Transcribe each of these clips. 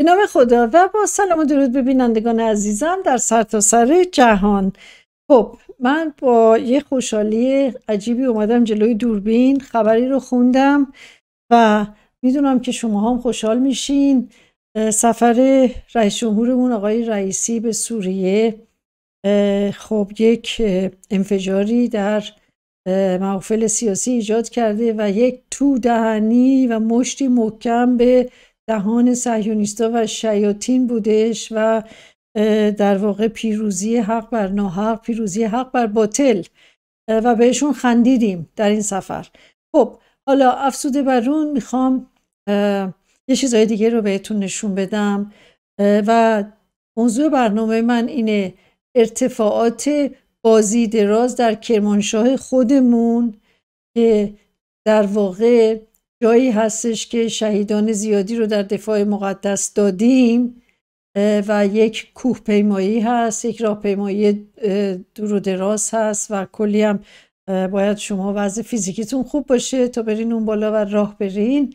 به نام خدا و با سلام و درود به بینندگان عزیزم در سرتاسر سر جهان. خب من با یه خوشحالی عجیبی اومدم جلوی دوربین خبری رو خوندم و می‌دونم که شما هم خوشحال میشین. سفر رئیس جمهورمون آقای رئیسی به سوریه. خب یک انفجاری در محافل سیاسی ایجاد کرده و یک تو دهنی و مشتی محکم به دهان سهیونیستا و شیاطین بودش و در واقع پیروزی حق بر ناحق پیروزی حق بر باطل و بهشون خندیدیم در این سفر. خب حالا افسوده بر اون می‌خوام یه چیزهای دیگه رو بهتون نشون بدم و موضوع برنامه من اینه ارتفاعات بازی دراز در کرمانشاه خودمون که در واقع جایی هستش که شهیدان زیادی رو در دفاع مقدس دادیم و یک کوه پیمایی هست یک راه پیمایی دور و دراز هست و کلی هم باید شما وضع فیزیکیتون خوب باشه تا برین اون بالا و راه برین.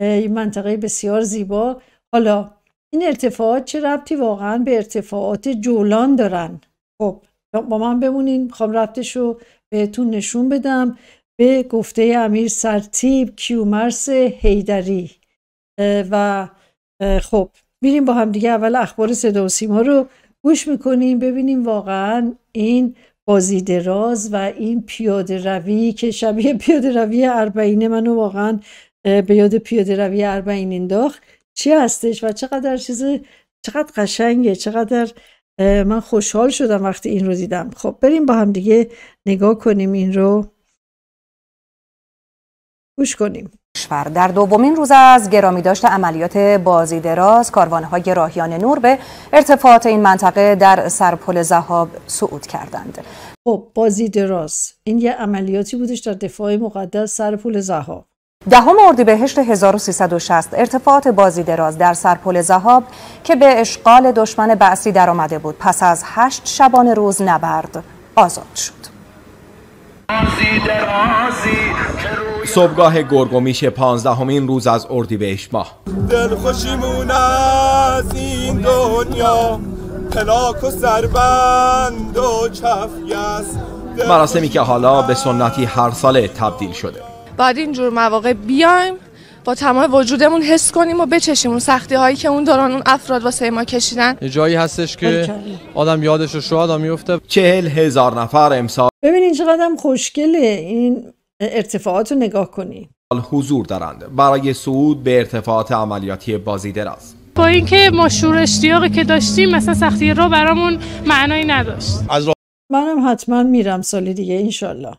این منطقه بسیار زیبا. حالا این ارتفاعات چه ربطی واقعا به ارتفاعات جولان دارن؟ خب با من بمونین می‌خوام ربطش رو بهتون نشون بدم. به گفته امیر سرتیب کیومرس هیدری و خب میریم با هم دیگه اول اخبار صدا و سیما رو گوش می‌کنیم ببینیم واقعا این بازی دراز و این پیاده روی که شبیه پیاده روی اربعینه منو واقعا به یاد پیاده روی اربعین انداخت. چی هستش و چقدر چیز چقدر قشنگه چقدر من خوشحال شدم وقتی این رو دیدم. خب بریم با هم دیگه نگاه کنیم این رو. گوش کنیم. در دومین روز از گرامی داشت عملیات بازی دراز کاروانهای راهیان نور به ارتفاعات این منطقه در سرپل زهاب صعود کردند. خب بازی دراز. این یه عملیاتی بودش در دفاع مقدس سرپل زهاب. دهم اردیبهشت 1360 ارتفاعات بازی دراز در سرپل زهاب که به اشغال دشمن بعثی درآمده بود. پس از هشت شبانه روز نبرد آزاد شد. صبحگاه گرگومیش پانزدهمین روز از اردیبهشت ماه. دلخوشیمون از این دنیا پلاک و سربند و چفیس مراسمی که حالا به سنتی هر ساله تبدیل شده. بعد اینجور مواقع بیایم با تمام وجودمون حس کنیم و بچشیم اون سختی هایی که اون دوران اون افراد واسه ما کشیدن. یه جایی هستش که آدم یادش رو شاد میفته چهل هزار نفر امسال ببینین چقدر خوشگله. این ارتفاعات رو نگاه کنی. حضور دارند. برای صعود به ارتفاعات عملیاتی بازی دراز. با اینکه ما شور اشتیاقی که داشتیم مثلا سختی رو برامون معنایی نداشت. از منم حتما میرم سال دیگه انشالله.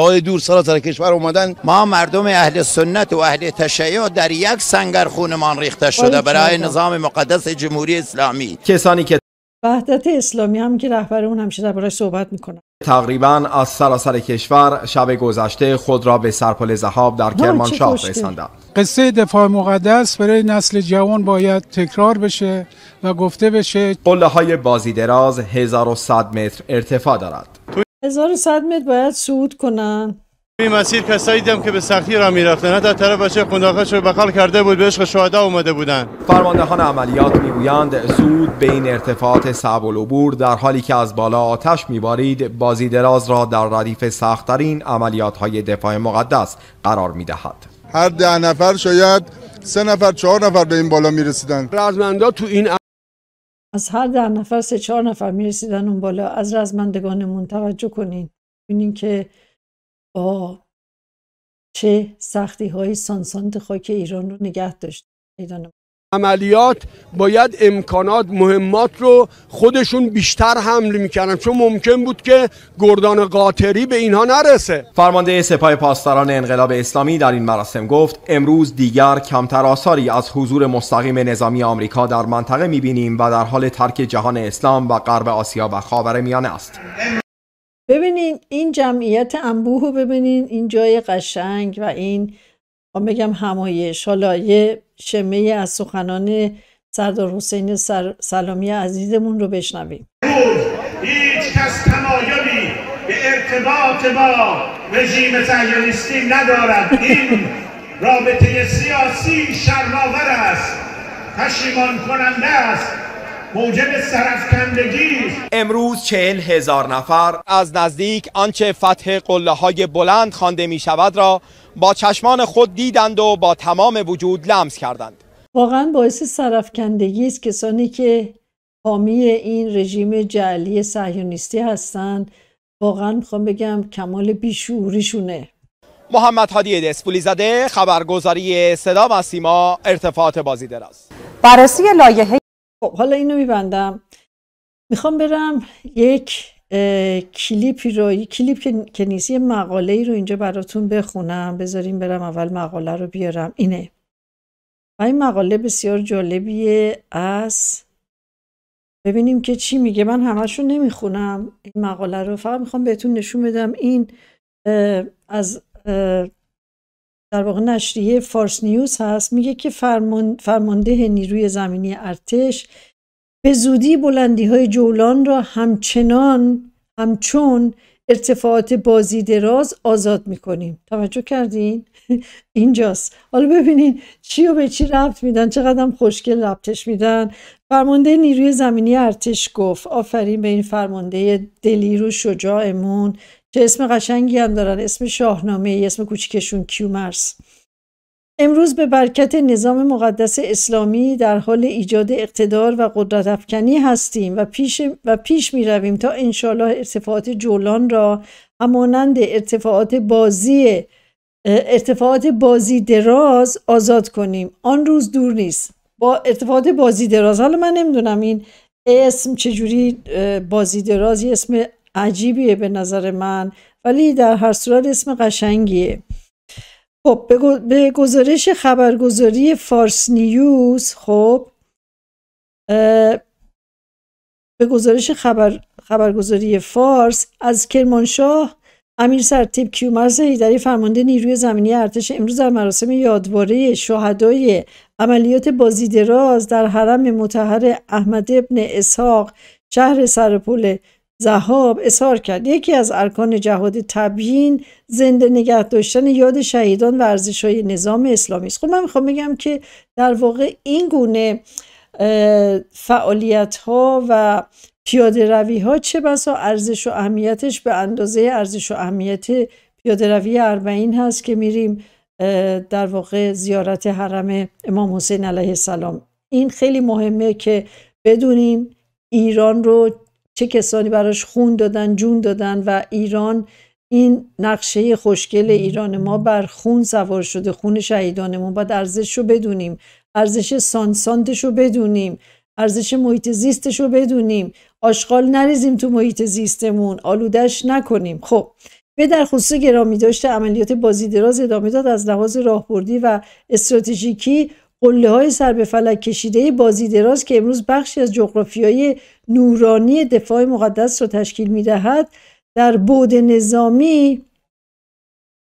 آقای دور سراسر کشور اومدن. ما مردم اهل سنت و اهل تشیع در یک سنگر خونمان ریخته شده برای نظام مقدس جمهوری اسلامی. کسانی که وحدت اسلامی هم که رهبر اون همیشه دربارش صحبت می‌کنن تقریبا از سراسر کشور شب گذشته خود را به سرپل زهاب در کرمانشاه رساندند قصه دفاع مقدس برای نسل جوان باید تکرار بشه و گفته بشه قله های بازی دراز 1100 متر ارتفاع دارد. 1100 متر باید صعود کنن. این مسیر کسایی دیدم که به سختی را می‌رفتن. نه در طرف بچه قنداقش رو بقال کرده بود به عشق شهدا اومده بودن. فرماندهان عملیات می‌گویند زود به این ارتفاعات صعب العبور در حالی که از بالا آتش میبارید بازی دراز را در ردیف سختترین عملیات های دفاع مقدس قرار می‌دهد. هر ده نفر شاید سه نفر چهار نفر به این بالا می‌رسیدن رزمندا تو این از هر ده نفر سه چهار نفر می‌رسیدن اون بالا. از رزمندگانمون توجه کنین. ببینین که با چه سختی های سانسانت خاک ایران رو نگه داشت. ایران عملیات باید امکانات مهمات رو خودشون بیشتر حمل می‌کنن چون ممکن بود که گردان قاطری به اینها نرسه. فرمانده سپاه پاسداران انقلاب اسلامی در این مراسم گفت امروز دیگر کمتر آثاری از حضور مستقیم نظامی آمریکا در منطقه می‌بینیم و در حال ترک جهان اسلام و غرب آسیا و خاور میانه است. ببینین این جمعیت انبوه رو ببینین این جای قشنگ و این بگم همایش. حالا یه شمه از سخنان سردار حسین سر... سلامی عزیزمون رو بشنویم. هیچ کس تمایلی به ارتباط با رژیم صهیونیستی ندارد. این رابطه سیاسی شرماور است. پشیمان کننده است. موجب سرفکندگی امروز چهل هزار نفر از نزدیک آنچه فتح قله های بلند خوانده می شود را با چشمان خود دیدند و با تمام وجود لمس کردند. واقعا باعث سرفکندگی است کسانی که حامی این رژیم جعلی صهیونیستی هستند. واقعا می‌خوام بگم کمال بیشوریشونه. محمد هادی دسپولی زده خبرگزاری صدا و سیما ارتفاعات بازی دراز. بررسی لایحه خب حالا اینو میبندم. می‌خوام برم یک کلیپی رو یک کلیپ که نیست یه مقاله ای رو اینجا براتون بخونم. بذاریم برم اول مقاله رو بیارم. اینه. و این مقاله بسیار جالبیه از ببینیم که چی میگه. من همش رو نمی‌خونم این مقاله رو. فقط می‌خوام بهتون نشون بدم. این از در واقع نشریه فارس نیوز هست میگه که فرمان، فرمانده نیروی زمینی ارتش به زودی بلندی های جولان را همچنان همچون ارتفاعات بازی دراز آزاد می‌کنیم. توجه کردین؟ اینجاست. حالا ببینین چی و به چی ربط میدن چقدر هم خوشگل ربطش میدن. فرمانده نیروی زمینی ارتش گفت آفرین به این فرمانده دلیر و شجاعمون. چه اسم قشنگی هم دارن. اسم شاهنامه اسم کوچکشون کیومرس. امروز به برکت نظام مقدس اسلامی در حال ایجاد اقتدار و قدرت افکنی هستیم و پیش, و پیش می رویم تا انشالله ارتفاعات جولان را همانند ارتفاعات بازی ارتفاعات بازی دراز آزاد کنیم. آن روز دور نیست. با ارتفاعات بازی دراز. حالا من نمی‌دونم این اسم چجوری بازی دراز اسم عجیبیه به نظر من ولی در هر صورت اسم قشنگیه. خب به گزارش خبرگزاری فارس نیوز خب به گزارش خبر خبرگزاری فارس از کرمانشاه امیر سرتیب کیومرز هیدری فرمانده نیروی زمینی ارتش امروز در مراسم یادواره شهدای عملیات بازیدراز در حرم متحر احمد ابن اسحاق شهر سرپل زهاب اظهار کرد. یکی از ارکان جهاد تبیین زنده نگه داشتن یاد شهیدان و ارزش های نظام اسلامی است. خب من می‌خوام بگم که در واقع این گونه فعالیت ها و پیاده روی ها چه بسا ارزش و اهمیتش به اندازه ارزش و اهمیت پیاده روی اربعین هست که میریم در واقع زیارت حرم امام حسین علیه السلام. این خیلی مهمه که بدونیم ایران رو چه کسانی براش خون دادن جون دادن و ایران این نقشه خوشگل ایران ما بر خون سوار شده خون شهیدانمون. باید ارزش رو بدونیم. ارزش سانسانتش رو بدونیم. ارزش محیط زیستش رو بدونیم. آشغال نریزیم تو محیط زیستمون. آلودش نکنیم. خب به در خصوص گرامی داشته عملیات بازی دراز ادامه داد از لحاظ راهبردی و استراتژیکی قله های سر به فلک کشیده بازی دراز که امروز بخشی از جغرافیای نورانی دفاع مقدس را تشکیل می دهد در بود نظامی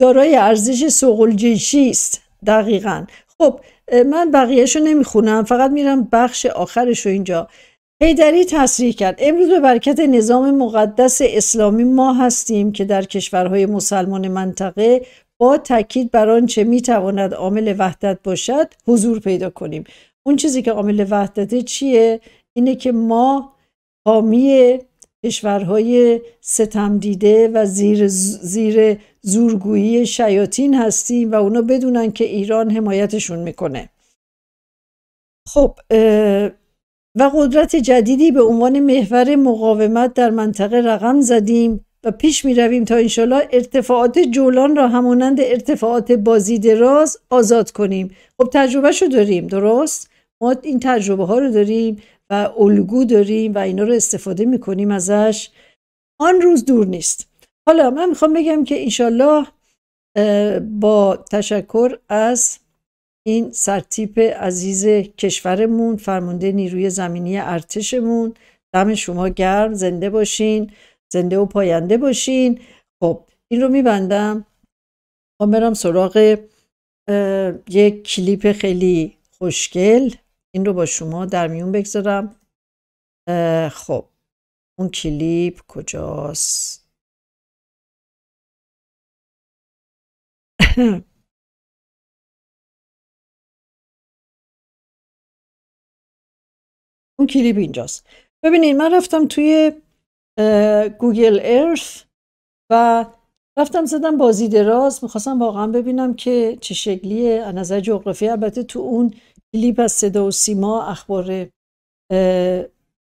دارای ارزش سوقل است دقیقا. خب من بقیهش رو نمی‌خونم فقط میرم بخش آخرش رو اینجا. هیدری تصریح کرد. امروز به برکت نظام مقدس اسلامی ما هستیم که در کشورهای مسلمان منطقه تاکید بر آنچه می‌تواند عامل وحدت باشد حضور پیدا کنیم. اون چیزی که عامل وحدت چیه؟ اینه که ما حامی کشورهای ستم دیده و زیر, زیر زورگویی شیاطین هستیم و اونا بدونن که ایران حمایتشون می‌کنه. خب و قدرت جدیدی به عنوان محور مقاومت در منطقه رقم زدیم. و پیش می رویم تا انشالله ارتفاعات جولان را همانند ارتفاعات بازی دراز آزاد کنیم. خب تجربه شو داریم درست؟ ما این تجربه ها رو داریم و الگو داریم و اینا رو استفاده می کنیم ازش. آن روز دور نیست. حالا من می‌خوام بگم که انشالله با تشکر از این سرتیپ عزیز کشورمون فرمانده نیروی زمینی ارتشمون. دم شما گرم زنده باشین. زنده و پاینده باشین. خب این رو میبندم. خب برم سراغ یک کلیپ خیلی خوشگل. این رو با شما در میون بگذارم. خب اون کلیپ کجاست؟ اون کلیپ اینجاست. ببینید من رفتم توی گوگل ارث و رفتم زدم بازی دراز. می‌خواستم واقعا ببینم که چه شکلیه. از نظر جغرافی البته تو اون کلیپ از صدا و سیما اخبار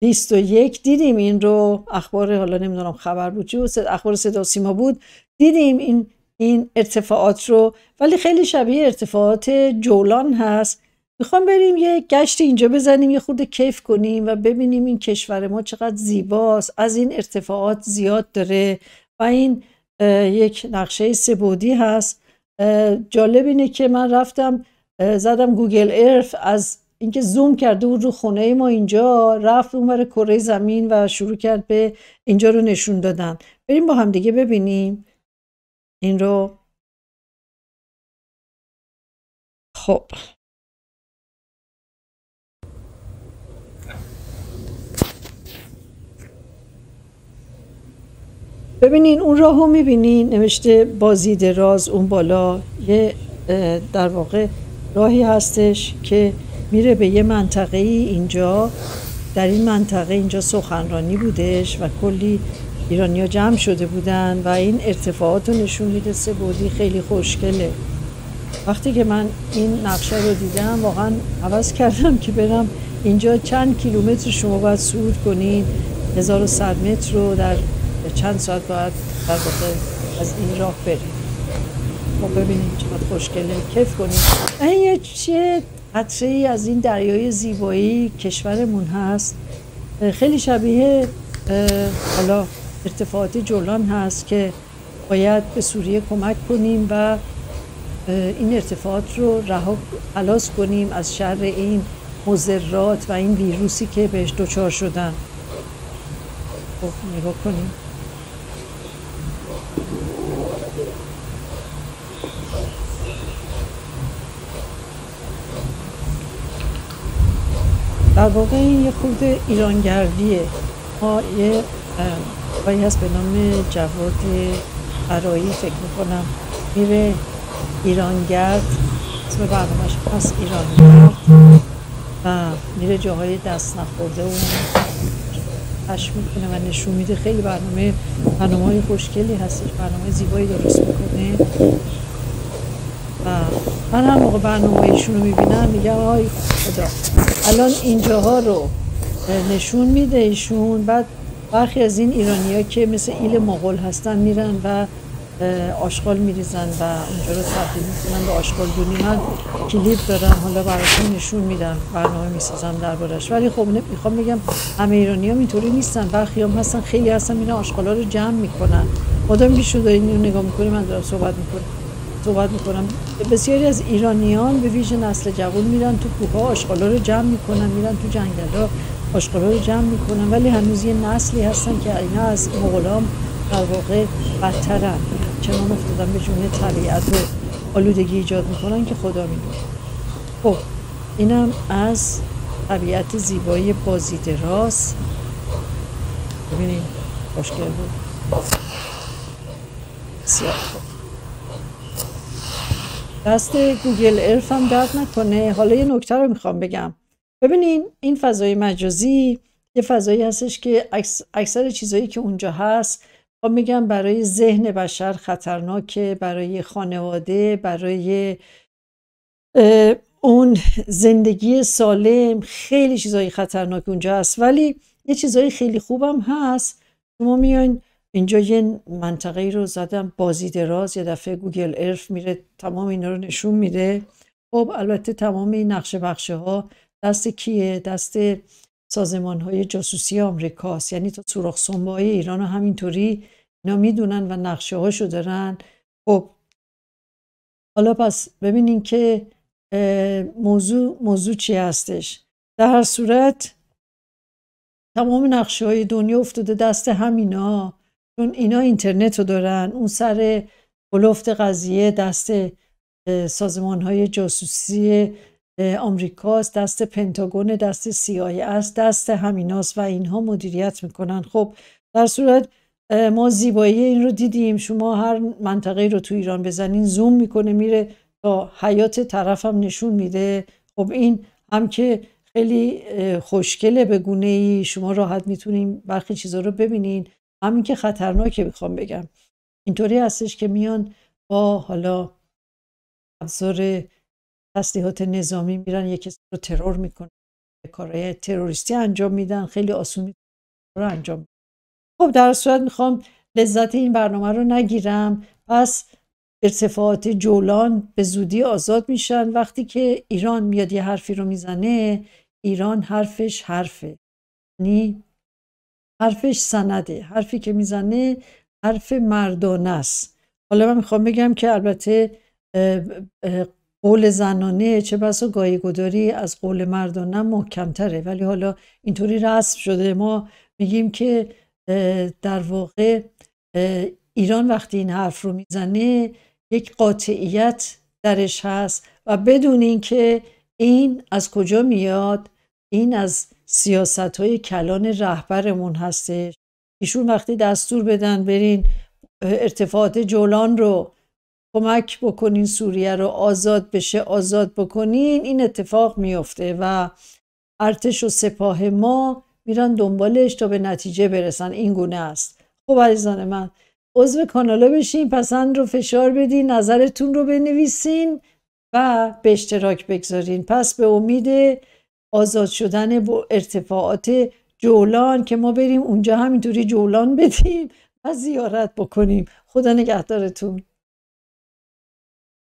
21 دیدیم این رو. اخبار حالا نمی‌دونم خبر بود چی اخبار صدا و سیما بود. دیدیم این این ارتفاعات رو. ولی خیلی شبیه ارتفاعات جولان هست. می‌خوام بریم یه گشت اینجا بزنیم یه خورده کیف کنیم و ببینیم این کشور ما چقدر زیباست. از این ارتفاعات زیاد داره و این یک نقشه سبودی هست. جالب اینه که من رفتم زدم گوگل ارف از اینکه زوم کرده بود رو خونه ما اینجا رفت اونور کره زمین و شروع کرد به اینجا رو نشون دادن. بریم با هم دیگه ببینیم. این رو. خب. ببینین اون راهو می‌بینین. نوشته بازی دراز اون بالا یه در واقع راهی هستش که میره به یه منطقه ای اینجا. در این منطقه اینجا سخنرانی بودش و کلی ایرانیا جمع شده بودن و این ارتفاعات رو نشون میده سه بودی خیلی خوشگله. وقتی که من این نقشه رو دیدم واقعا عوض کردم که برم اینجا چند کیلومتر شما باید صعود کنید. 1100 متر رو در چند ساعت باید از این راه بریم. خب ببینیم چقدر خوشگله. کیف کنیم. این یه چیه قطره ای از این دریای زیبایی کشورمون هست. خیلی شبیه حالا ارتفاعات جولان هست که باید به سوریه کمک کنیم و این ارتفاعات رو رها خلاص کنیم از شر این مزرات و این ویروسی که بهش دچار شدن. خب نگاه کنیم. در واقع این یه خود ایرانگردیه. ما یه آقایی هست به نام جواد قرایی فکر می‌کنم. میره ایرانگرد اسم برنامهش پس ایرانگرد. و میره جاهای دست نخورده و پش می‌کنه و نشون میده. خیلی برنامه برنامه های خوشگلی هستش برنامه زیبایی درست می‌کنه. و من هم موقع برنامه ایشون رو می‌بینم میگم آی خدا. الان اینجاها رو نشون میده ایشون. بعد برخی از این ایرانی که مثل ایل مغول هستن میرن و آشغال میریزن و اونجا رو تبدیل می‌کنن به آشغال دونی. من کلیپ دارم حالا براتون نشون میدم برنامه می‌سازم دربارش. ولی خب می‌خوام بگم همه ایرانی ها اینطوری نیستن. برخی هم هستن خیلی هستن میرن آشغالا رو جمع می‌کنن. بیشو دارین اینو نگاه می‌کنی من دارم صحبت می‌کنم. صحبت می‌کنم. بسیاری از ایرانیان به ویژه نسل جوان میرن تو کوه آشغالا رو جمع می‌کنن میرن تو جنگل ها آشغالا رو جمع می‌کنن ولی هنوز یه نسلی هستن که اینا از مغولام در واقع بدترن. چنان افتادن به جون طبیعت و آلودگی ایجاد می‌کنن که خدا می‌دونه. خب اینم از طبیعت زیبایی بازی راست ببینید خوشگل بود. بسیار خوب. دست گوگل ارف هم درد نکنه. حالا یه نکته رو می‌خوام بگم. ببینین این فضای مجازی یه فضایی هستش که اکثر چیزایی که اونجا هست با میگم برای ذهن بشر خطرناکه برای خانواده برای اون زندگی سالم خیلی چیزایی خطرناک اونجا هست. ولی یه چیزایی خیلی خوبم هست. شما میاین اینجا یه منطقه رو زدم بازی دراز یه دفعه گوگل ارف میره تمام اینا رو نشون میده. خب البته تمام این نقشه بخشه ها دست کیه؟ دست سازمان های جاسوسی آمریکاست. یعنی تا سوراخ سنبای ایران رو همینطوری اینا می‌دونن و نقشه هاشو دارن. خب حالا پس ببینین که موضوع موضوع چی هستش؟ در هر صورت تمام نقشه های دنیا افتاده دست همینا. چون اینا اینترنت رو دارن اون سر بلفت قضیه دست سازمان های جاسوسی آمریکاست دست پنتاگون دست سیای است دست همیناست و اینها مدیریت می‌کنن. خب در صورت ما زیبایی این رو دیدیم. شما هر منطقه رو تو ایران بزنین زوم می‌کنه میره تا حیات طرف هم نشون میده. خب این هم که خیلی خوشگله به گونه ای شما راحت می‌تونین برخی چیزا رو ببینین. همین که خطرناکه می‌خوام بگم. اینطوری هستش که میان با حالا ابزار تسلیحات نظامی میرن یک کسی رو ترور می‌کنن کارهای تروریستی انجام میدن خیلی آسونی رو انجام میدن. خب در صورت می‌خوام لذت این برنامه رو نگیرم. پس ارتفاعات جولان به زودی آزاد میشن. وقتی که ایران میاد یه حرفی رو می‌زنه ایران حرفش حرفه. یعنی حرفش سنده حرفی که می‌زنه حرف مردانه است. حالا من می‌خوام بگم که البته قول زنانه چه بسا گاهی گداری از قول مردانه محکمتره ولی حالا اینطوری رسم شده. ما میگیم که در واقع ایران وقتی این حرف رو می‌زنه یک قاطعیت درش هست و بدون اینکه این از کجا میاد این از سیاست های کلان رهبرمون هستش. ایشون وقتی دستور بدن برین ارتفاعات جولان رو کمک بکنین سوریه رو آزاد بشه آزاد بکنین این اتفاق میفته و ارتش و سپاه ما میرن دنبالش تا به نتیجه برسن. این گونه است. خب عزیزان من عضو کانالا بشین پسند رو فشار بدین نظرتون رو بنویسین و به اشتراک بگذارین. پس به امید آزاد شدن با ارتفاعات جولان که ما بریم اونجا همینطوری جولان بدیم و زیارت بکنیم. خدا نگهدارتون.